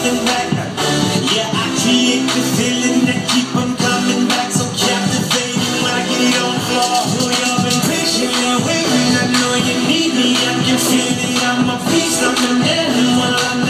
coming back. Yeah, I create the feeling that keep on coming back. So captivating when I get on the floor. So you've been patiently waiting. I know you need me. I can feel it. I'm a beast. I'm an animal. I'm